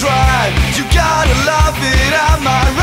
drive. You gotta love it, I might